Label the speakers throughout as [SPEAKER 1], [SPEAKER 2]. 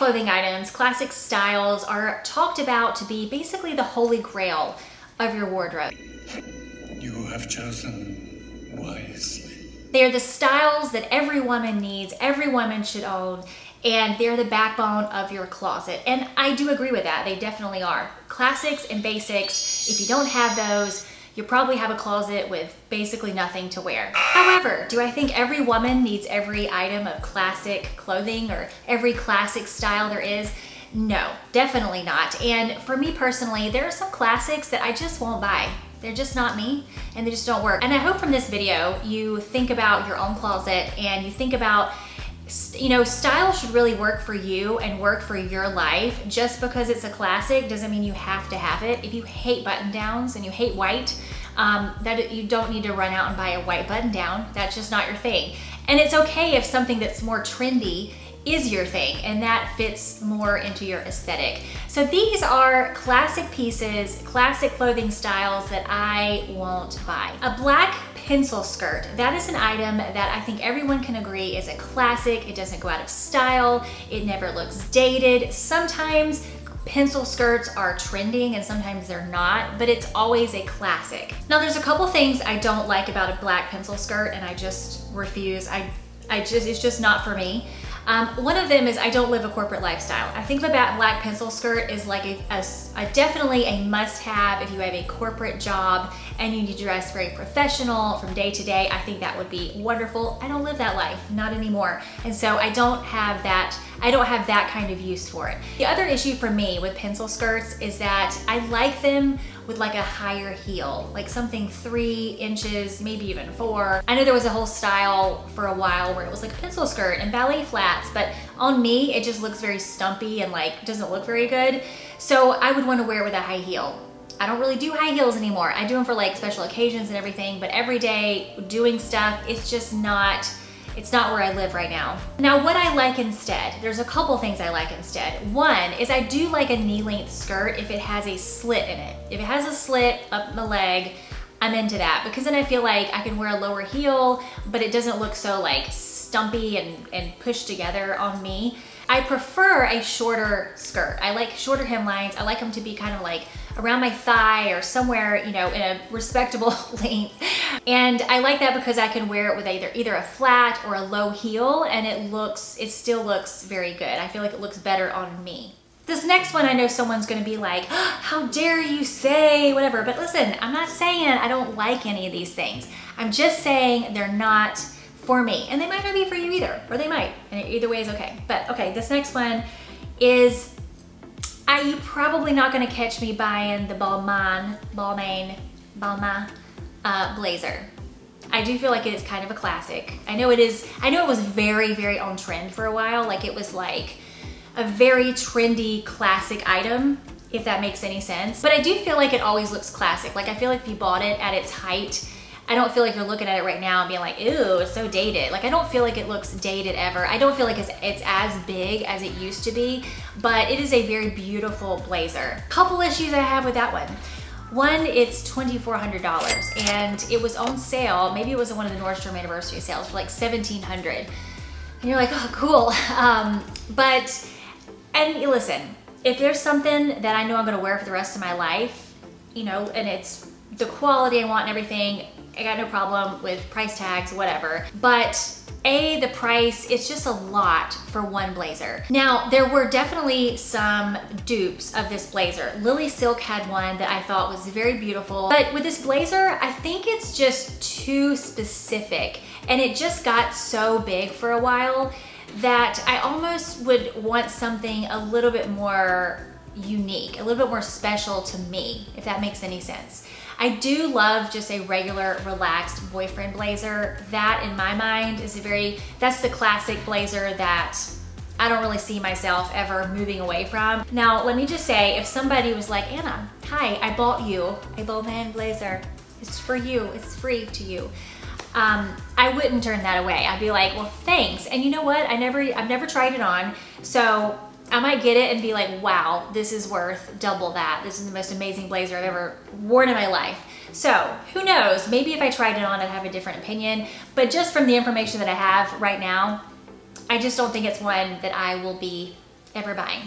[SPEAKER 1] clothing items, classic styles are talked about to be basically the holy grail of your wardrobe.
[SPEAKER 2] You have chosen wisely.
[SPEAKER 1] They're the styles that every woman needs, every woman should own, and they're the backbone of your closet. And I do agree with that, they definitely are. Classics and basics, if you don't have those, you probably have a closet with basically nothing to wear. However, do I think every woman needs every item of classic clothing or every classic style there is? No, definitely not. And for me personally, there are some classics that I just won't buy. They're just not me and they just don't work. And I hope from this video you think about your own closet and you think about you know, style should really work for you and work for your life. Just because it's a classic doesn't mean you have to have it. If you hate button downs and you hate white, um, that you don't need to run out and buy a white button down. That's just not your thing. And it's okay if something that's more trendy is your thing and that fits more into your aesthetic. So these are classic pieces, classic clothing styles that I won't buy. A black pencil skirt. That is an item that I think everyone can agree is a classic. It doesn't go out of style. It never looks dated. Sometimes pencil skirts are trending and sometimes they're not, but it's always a classic. Now there's a couple things I don't like about a black pencil skirt and I just refuse. I, I just, it's just not for me. Um, one of them is I don't live a corporate lifestyle. I think the black pencil skirt is like a, a, a definitely a must have if you have a corporate job and you need to dress very professional from day to day. I think that would be wonderful. I don't live that life, not anymore. And so I don't have that, I don't have that kind of use for it. The other issue for me with pencil skirts is that I like them with like a higher heel, like something three inches, maybe even four. I know there was a whole style for a while where it was like a pencil skirt and ballet flats, but on me, it just looks very stumpy and like doesn't look very good. So I would wanna wear it with a high heel. I don't really do high heels anymore. I do them for like special occasions and everything, but every day doing stuff, it's just not, it's not where I live right now. Now what I like instead, there's a couple things I like instead. One is I do like a knee length skirt if it has a slit in it. If it has a slit up my leg, I'm into that because then I feel like I can wear a lower heel, but it doesn't look so like stumpy and, and pushed together on me. I prefer a shorter skirt. I like shorter hemlines. I like them to be kind of like around my thigh or somewhere, you know, in a respectable length. And I like that because I can wear it with either either a flat or a low heel and it looks, it still looks very good. I feel like it looks better on me. This next one, I know someone's gonna be like, oh, how dare you say whatever, but listen, I'm not saying I don't like any of these things. I'm just saying they're not for me. And they might not be for you either, or they might, and either way is okay. But okay, this next one is I, you probably not gonna catch me buying the Balmain, Balmain, Balmain uh, blazer. I do feel like it is kind of a classic. I know it is, I know it was very, very on trend for a while. Like it was like a very trendy classic item, if that makes any sense. But I do feel like it always looks classic. Like I feel like if you bought it at its height, I don't feel like you're looking at it right now and being like, ew, it's so dated. Like I don't feel like it looks dated ever. I don't feel like it's, it's as big as it used to be, but it is a very beautiful blazer. Couple issues I have with that one. One, it's $2,400 and it was on sale. Maybe it was one of the Nordstrom anniversary sales for like 1700 And you're like, oh, cool. Um, but, and listen, if there's something that I know I'm gonna wear for the rest of my life, you know, and it's the quality I want and everything, I got no problem with price tags, whatever. But a, the price, it's just a lot for one blazer. Now, there were definitely some dupes of this blazer. Lily Silk had one that I thought was very beautiful, but with this blazer, I think it's just too specific and it just got so big for a while that I almost would want something a little bit more unique, a little bit more special to me, if that makes any sense. I do love just a regular relaxed boyfriend blazer. That in my mind is a very, that's the classic blazer that I don't really see myself ever moving away from. Now, let me just say, if somebody was like, Anna, hi, I bought you a Balmain blazer. It's for you, it's free to you. Um, I wouldn't turn that away. I'd be like, well, thanks. And you know what? I never, I've never tried it on. So I might get it and be like, wow, this is worth double that. This is the most amazing blazer I've ever worn in my life. So who knows, maybe if I tried it on, I'd have a different opinion. But just from the information that I have right now, I just don't think it's one that I will be ever buying.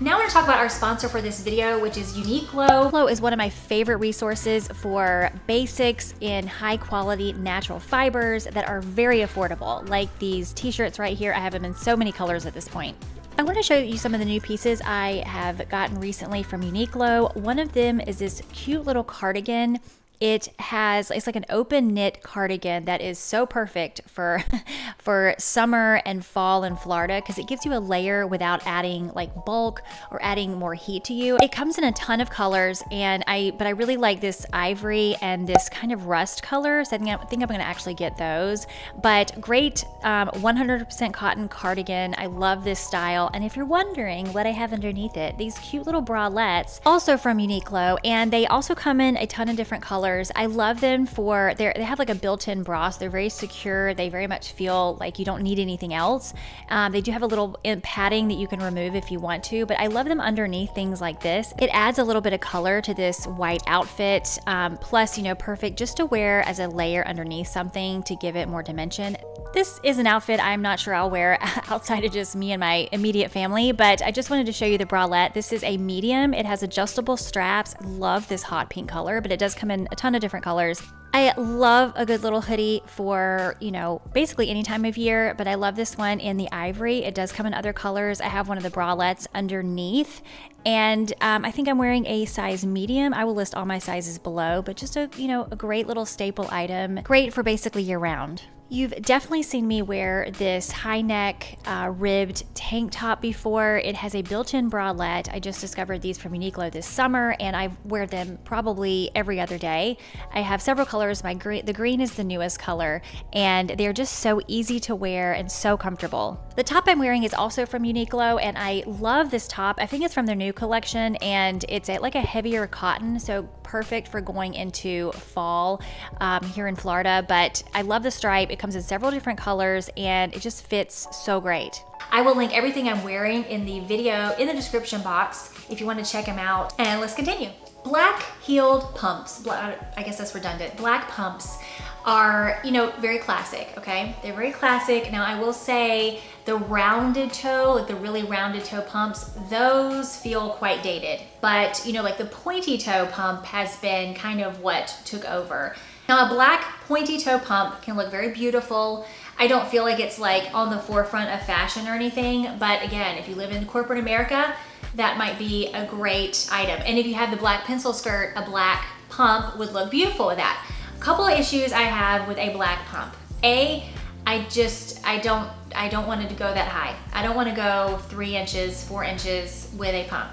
[SPEAKER 1] Now I want to talk about our sponsor for this video, which is Uniqlo. Uniqlo is one of my favorite resources for basics in high quality natural fibers that are very affordable, like these t-shirts right here. I have them in so many colors at this point. I want to show you some of the new pieces I have gotten recently from Uniqlo. One of them is this cute little cardigan it has it's like an open knit cardigan that is so perfect for for summer and fall in Florida because it gives you a layer without adding like bulk or adding more heat to you. It comes in a ton of colors and I but I really like this ivory and this kind of rust color so I think, I think I'm gonna actually get those. But great 100% um, cotton cardigan. I love this style. And if you're wondering what I have underneath it these cute little bralettes also from Uniqlo and they also come in a ton of different colors colors. I love them for they they have like a built-in bra, so they're very secure. They very much feel like you don't need anything else. Um, they do have a little padding that you can remove if you want to, but I love them underneath things like this. It adds a little bit of color to this white outfit. Um, plus, you know, perfect just to wear as a layer underneath something to give it more dimension. This is an outfit I'm not sure I'll wear outside of just me and my immediate family, but I just wanted to show you the bralette. This is a medium. It has adjustable straps. love this hot pink color, but it does come in a ton of different colors. I love a good little hoodie for, you know, basically any time of year, but I love this one in the ivory. It does come in other colors. I have one of the bralettes underneath, and um, I think I'm wearing a size medium. I will list all my sizes below, but just a, you know, a great little staple item. Great for basically year round. You've definitely seen me wear this high neck uh, ribbed tank top before. It has a built-in bralette. I just discovered these from Uniqlo this summer and I wear them probably every other day. I have several colors. My green, the green is the newest color and they're just so easy to wear and so comfortable. The top I'm wearing is also from Uniqlo and I love this top. I think it's from their new collection and it's a, like a heavier cotton so perfect for going into fall um, here in Florida but I love the stripe. It comes in several different colors and it just fits so great. I will link everything I'm wearing in the video in the description box if you want to check them out. And let's continue. Black heeled pumps, I guess that's redundant, black pumps are, you know, very classic, okay? They're very classic. Now I will say the rounded toe, like the really rounded toe pumps, those feel quite dated. But, you know, like the pointy toe pump has been kind of what took over. Now a black pointy toe pump can look very beautiful. I don't feel like it's like on the forefront of fashion or anything, but again, if you live in corporate America, that might be a great item. And if you have the black pencil skirt, a black pump would look beautiful with that. A couple of issues I have with a black pump. A, I just, I don't, I don't want it to go that high. I don't want to go three inches, four inches with a pump.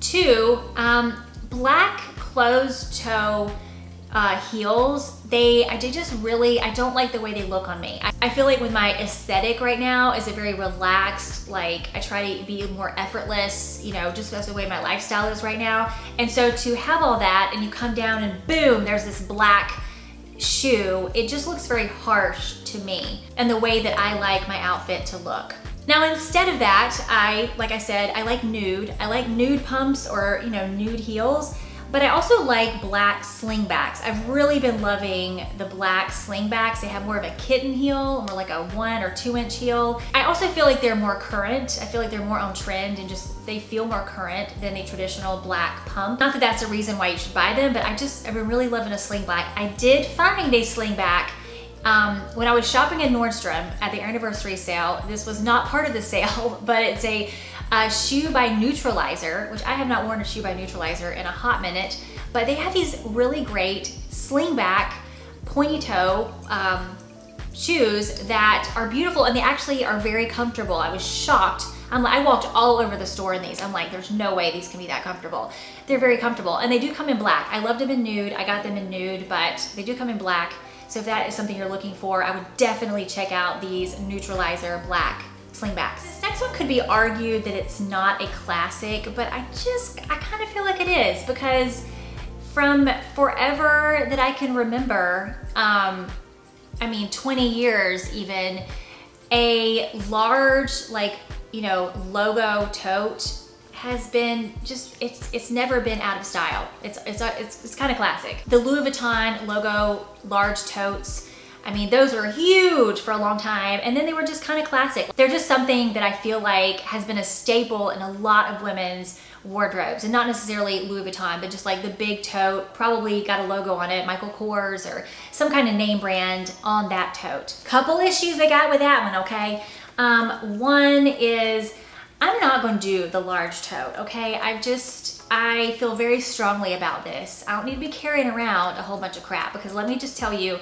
[SPEAKER 1] Two, um, black closed toe uh, heels, they, I did just really, I don't like the way they look on me. I, I feel like with my aesthetic right now is a very relaxed, like I try to be more effortless, you know, just as the way my lifestyle is right now. And so to have all that and you come down and boom, there's this black shoe, it just looks very harsh to me and the way that I like my outfit to look. Now instead of that, I, like I said, I like nude. I like nude pumps or, you know, nude heels. But I also like black slingbacks. I've really been loving the black slingbacks. They have more of a kitten heel, more like a one or two inch heel. I also feel like they're more current. I feel like they're more on trend and just they feel more current than a traditional black pump. Not that that's a reason why you should buy them, but I just, I've been really loving a slingback. I did find a slingback um, when I was shopping in Nordstrom at the anniversary sale, this was not part of the sale, but it's a a shoe by Naturalizer, which I have not worn a shoe by Naturalizer in a hot minute, but they have these really great slingback pointy toe um, shoes that are beautiful and they actually are very comfortable. I was shocked. I'm, I walked all over the store in these. I'm like, there's no way these can be that comfortable. They're very comfortable and they do come in black. I loved them in nude. I got them in nude, but they do come in black. So if that is something you're looking for, I would definitely check out these Naturalizer black slingbacks. This next one could be argued that it's not a classic, but I just, I kind of feel like it is because from forever that I can remember, um, I mean 20 years even, a large like, you know, logo tote has been just it's it's never been out of style. It's it's it's, it's kind of classic. The Louis Vuitton logo large totes I mean, those were huge for a long time and then they were just kind of classic. They're just something that I feel like has been a staple in a lot of women's wardrobes and not necessarily Louis Vuitton, but just like the big tote, probably got a logo on it, Michael Kors or some kind of name brand on that tote. Couple issues I got with that one, okay? Um, one is I'm not going to do the large tote, okay? I just, I feel very strongly about this. I don't need to be carrying around a whole bunch of crap because let me just tell you,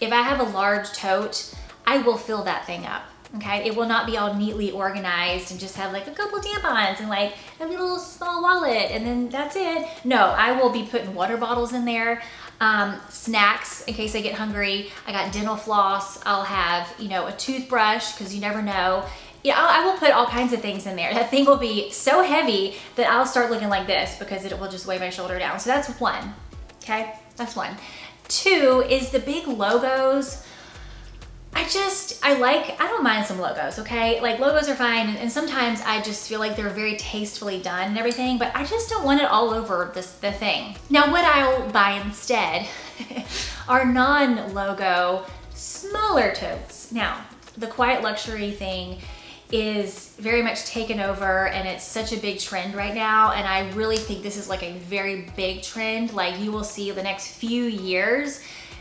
[SPEAKER 1] if I have a large tote, I will fill that thing up okay? It will not be all neatly organized and just have like a couple tampons and like a little small wallet and then that's it. No, I will be putting water bottles in there, um, snacks in case I get hungry. I got dental floss. I'll have, you know, a toothbrush because you never know. Yeah, I'll, I will put all kinds of things in there. That thing will be so heavy that I'll start looking like this because it will just weigh my shoulder down. So that's one, okay? That's one. Two is the big logos I just, I like, I don't mind some logos, okay? Like logos are fine and, and, sometimes I just feel like they're very tastefully done and everything, but I just don't want it all over this the thing. Now what I'll buy instead are non-logo smaller totes. Now, the quiet luxury thing is very much taken over and it's such a big trend right now and I really think this is like a very big trend like you will see the next few years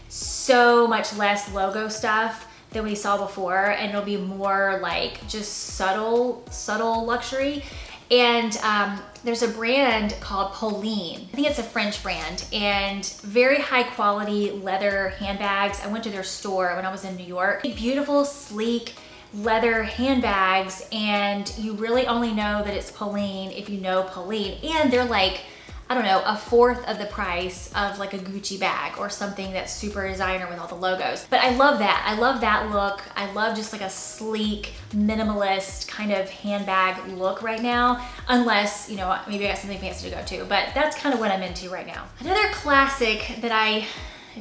[SPEAKER 1] so much less logo stuff than we saw before and it'll be more like just subtle, subtle luxury. And um, there's a brand called Polène. I think it's a French brand and very high quality leather handbags. I went to their store when I was in New York. Beautiful, sleek, leather handbags and you really only know that it's Polène if you know Polène and they're like I don't know, a fourth of the price of like a Gucci bag or something that's super designer with all the logos. But I love that. I love that look. I love just like a sleek, minimalist kind of handbag look right now. Unless, you know, maybe I got something fancy to go to, but that's kind of what I'm into right now. Another classic that I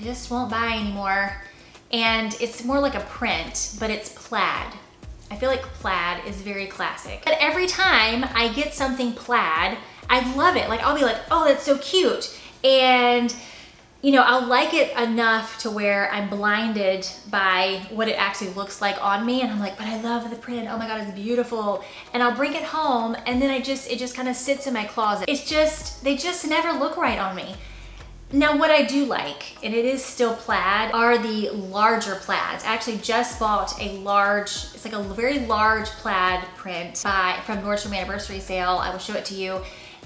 [SPEAKER 1] just won't buy anymore, and it's more like a print, but it's plaid. I feel like plaid is very classic. But every time I get something plaid, I love it. Like I'll be like, oh, that's so cute. And you know, I'll like it enough to where I'm blinded by what it actually looks like on me. And I'm like, but I love the print. Oh my God, it's beautiful. And I'll bring it home and then I just, it just kind of sits in my closet. It's just, they just never look right on me. Now what I do like, and it is still plaid, are the larger plaids. I actually just bought a large, it's like a very large plaid print by from Nordstrom anniversary sale. I will show it to you.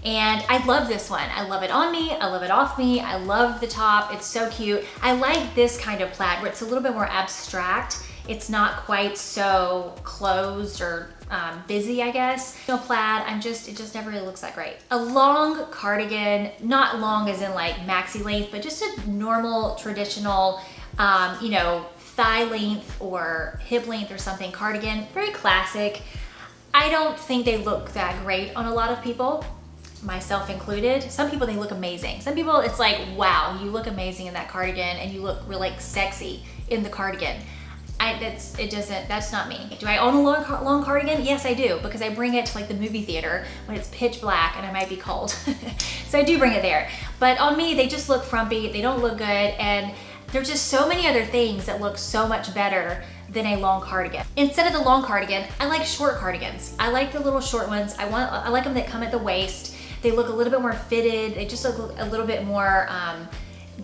[SPEAKER 1] And I love this one. I love it on me, I love it off me, I love the top, it's so cute. I like this kind of plaid where it's a little bit more abstract. It's not quite so closed or um, busy, I guess. No plaid, I'm just, it just never really looks that great. A long cardigan, not long as in like maxi length, but just a normal, traditional, um, you know, thigh length or hip length or something cardigan, very classic. I don't think they look that great on a lot of people myself included. Some people, they look amazing. Some people, it's like, wow, you look amazing in that cardigan and you look really like sexy in the cardigan. I, that's, it doesn't, that's not me. Do I own a long, long cardigan? Yes, I do, because I bring it to like the movie theater when it's pitch black and I might be cold. so I do bring it there. But on me, they just look frumpy, they don't look good, and there's just so many other things that look so much better than a long cardigan. Instead of the long cardigan, I like short cardigans. I like the little short ones. I want, I like them that come at the waist they look a little bit more fitted. They just look a little bit more um,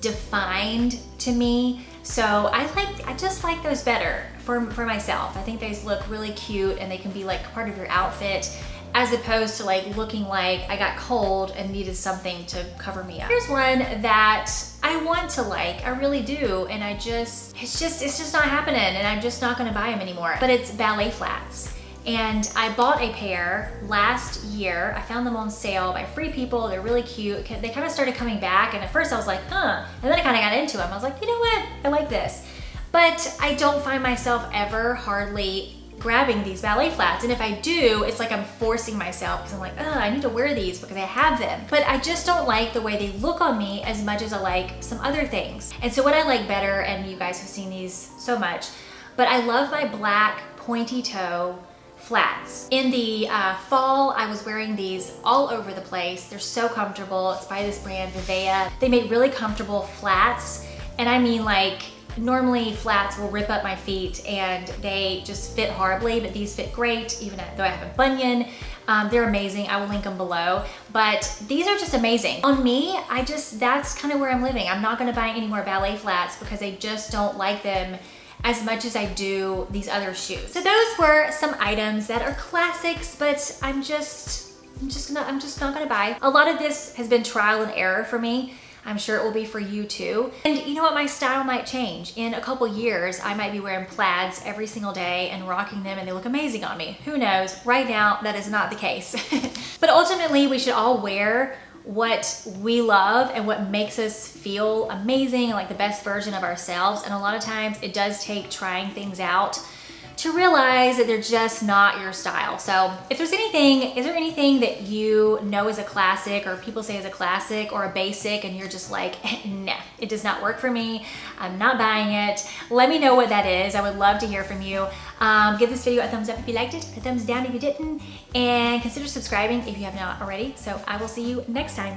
[SPEAKER 1] defined to me. So I like, I just like those better for, for myself. I think those look really cute and they can be like part of your outfit as opposed to like looking like I got cold and needed something to cover me up. Here's one that I want to like, I really do, and I just, it's just, it's just not happening and I'm just not gonna buy them anymore. But it's ballet flats. And I bought a pair last year. I found them on sale by Free People. They're really cute. They kind of started coming back and at first I was like, huh. And then I kind of got into them. I was like, you know what? I like this. But I don't find myself ever hardly grabbing these ballet flats. And if I do, it's like I'm forcing myself because I'm like, oh, I need to wear these because I have them. But I just don't like the way they look on me as much as I like some other things. And so what I like better, and you guys have seen these so much, but I love my black pointy toe flats. In the uh, fall, I was wearing these all over the place. They're so comfortable. It's by this brand, Vivaia. They made really comfortable flats. And I mean like normally flats will rip up my feet and they just fit horribly, but these fit great, even though I have a bunion. Um, they're amazing. I will link them below. But these are just amazing. On me, I just, that's kind of where I'm living. I'm not gonna buy any more ballet flats because I just don't like them as much as I do these other shoes. So those were some items that are classics, but I'm just, I'm just not, I'm just not gonna buy. A lot of this has been trial and error for me. I'm sure it will be for you too. And you know what, my style might change. In a couple years, I might be wearing plaids every single day and rocking them and they look amazing on me. Who knows? Right now, that is not the case. but ultimately, we should all wear what we love and what makes us feel amazing like the best version of ourselves. And a lot of times it does take trying things out to realize that they're just not your style. So if there's anything, is there anything that you know is a classic or people say is a classic or a basic and you're just like, nah, it does not work for me. I'm not buying it. Let me know what that is. I would love to hear from you. Um, give this video a thumbs up if you liked it, a thumbs down if you didn't, and consider subscribing if you have not already. So I will see you next time.